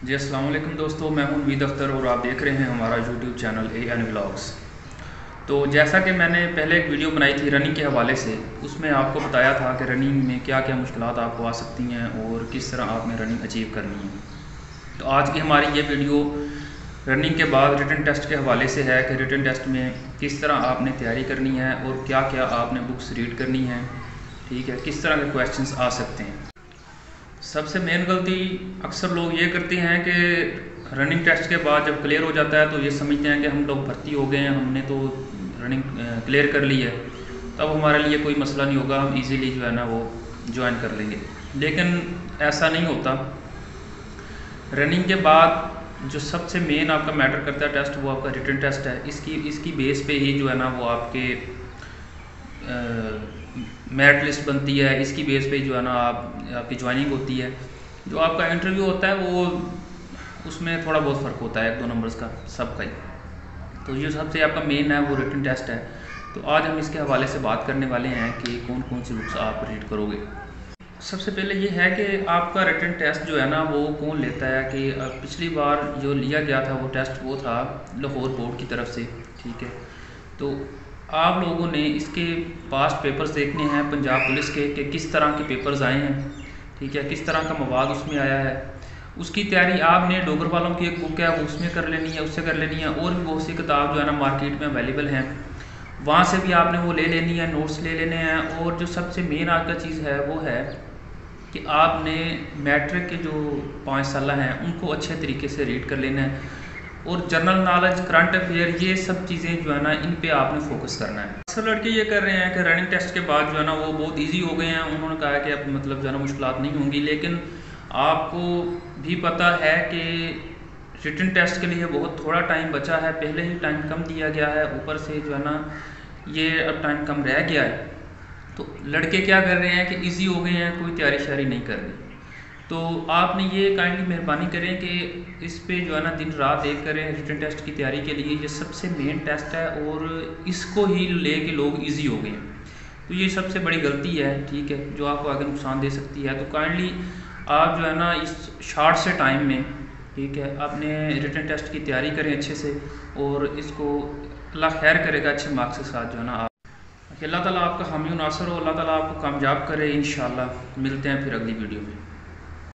जी वालेकुम दोस्तों, मैं हूँ वीद अख्तर और आप देख रहे हैं हमारा YouTube channel A N vlogs तो जैसा कि मैंने पहले एक वीडियो बनाई थी रनिंग के हवाले से, उसमें आपको बताया था कि रनिंग में क्या क्या मुश्किल आपको आ सकती हैं और किस तरह आपने रनिंग अचीव करनी है। तो आज की हमारी ये वीडियो रनिंग के बाद रिटर्न टेस्ट के हवाले से है कि रिटर्न टेस्ट में किस तरह आपने तैयारी करनी है और क्या क्या आपने बुक्स रीड करनी है, ठीक है, किस तरह के क्वेश्चंस आ सकते हैं। सबसे मेन गलती अक्सर लोग ये करते हैं कि रनिंग टेस्ट के बाद जब क्लियर हो जाता है तो ये समझते हैं कि हम लोग भर्ती हो गए हैं, हमने तो रनिंग क्लियर कर ली है। तब हमारे लिए कोई मसला नहीं होगा, हम इजीली जो है ना वो ज्वाइन कर लेंगे। लेकिन ऐसा नहीं होता। रनिंग के बाद जो सबसे मेन आपका मैटर करता है टेस्ट वो आपका रिटर्न टेस्ट है। इसकी इसकी बेस पे ही जो है ना वो आपके मेरिट लिस्ट बनती है, इसकी बेस पे जो है ना आप, आपकी ज्वाइनिंग होती है। जो आपका इंटरव्यू होता है, वो उसमें थोड़ा बहुत फ़र्क होता है, एक दो नंबर्स का, सबका ही। तो जो सबसे आपका मेन है, वो रिटर्न टेस्ट है। तो आज हम इसके हवाले से बात करने वाले हैं कि कौन कौन सी बुक्स आप रीड करोगे। सबसे पहले ये है कि आपका रिटर्न टेस्ट जो है ना, वो कौन लेता है कि पिछली बार जो लिया गया था, वो टेस्ट वो था लाहौर बोर्ड की तरफ़ से, ठीक है? तो आप लोगों ने इसके पास्ट पेपर्स देखने हैं, पंजाब पुलिस के, कि किस तरह के पेपर्स आए हैं, ठीक है, किस तरह का मवाद उसमें आया है। उसकी तैयारी आपने डोगर वालों की एक बुक है उसमें कर लेनी है, उससे कर लेनी है, और भी बहुत सी किताब जो है ना मार्केट में अवेलेबल हैं। वहाँ से भी आपने वो ले लेनी है नोट्स ले लेने हैं, और जो सबसे मेन आपका चीज़ है, वो है कि आपने मैट्रिक के जो पाँच साल हैं, उनको अच्छे तरीके से रीड कर लेना है। और जनरल नॉलेज करंट अफेयर ये सब चीज़ें जो है ना, इन पे आपने फोकस करना है। अक्सर लड़के ये कर रहे हैं कि रनिंग टेस्ट के बाद जो है ना, वो बहुत इजी हो गए हैं। उन्होंने कहा कि अब मतलब जो है ना मुश्किल नहीं होंगी। लेकिन आपको भी पता है कि रिटर्न टेस्ट के लिए बहुत थोड़ा टाइम बचा है। पहले ही टाइम कम दिया गया है। ऊपर से जो है ना, ये अब टाइम कम रह गया है। तो लड़के क्या कर रहे हैं कि ईजी हो गए हैं, कोई तैयारी शारी नहीं कर रही। तो आपने ये काइंडली मेहरबानी करें कि इस पे जो है ना दिन रात एक करें रिटर्न टेस्ट की तैयारी के लिए। ये सबसे मेन टेस्ट है और इसको ही ले के लोग इजी हो गए तो ये सबसे बड़ी गलती है, ठीक है, जो आपको आगे नुकसान दे सकती है। तो काइंडली आप जो है ना इस शार्ट से टाइम में, ठीक है, अपने रिटर्न टेस्ट की तैयारी करें अच्छे से और इसको अल्लाह खैर करेगा अच्छे मार्क्स के साथ जो है ना आप। अल्लाह ताला आपका हामी नासर हो, अल्लाह ताला आपको कामयाब करे इन मिलते हैं फिर अगली वीडियो में।